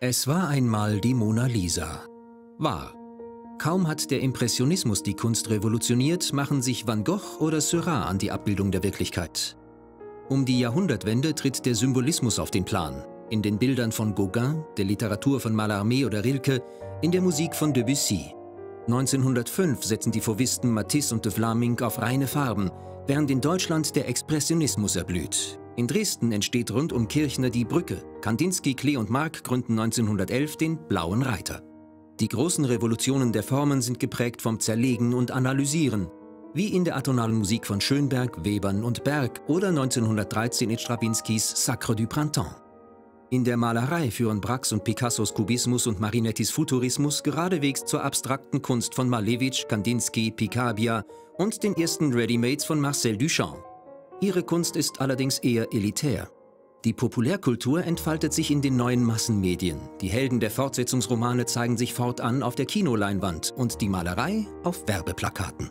Es war einmal die Mona Lisa. Wahr. Kaum hat der Impressionismus die Kunst revolutioniert, machen sich Van Gogh oder Seurat an die Abbildung der Wirklichkeit. Um die Jahrhundertwende tritt der Symbolismus auf den Plan. In den Bildern von Gauguin, der Literatur von Mallarmé oder Rilke, in der Musik von Debussy. 1905 setzen die Fauvisten Matisse und de Vlaming auf reine Farben, während in Deutschland der Expressionismus erblüht. In Dresden entsteht rund um Kirchner die Brücke. Kandinsky, Klee und Mark gründen 1911 den Blauen Reiter. Die großen Revolutionen der Formen sind geprägt vom Zerlegen und Analysieren, wie in der atonalen Musik von Schönberg, Webern und Berg oder 1913 in Strawinskys Sacre du Printemps. In der Malerei führen Brax und Picassos Kubismus und Marinettis Futurismus geradewegs zur abstrakten Kunst von Malevich, Kandinsky, Picabia und den ersten Readymates von Marcel Duchamp. Ihre Kunst ist allerdings eher elitär. Die Populärkultur entfaltet sich in den neuen Massenmedien. Die Helden der Fortsetzungsromane zeigen sich fortan auf der Kinoleinwand und die Malerei auf Werbeplakaten.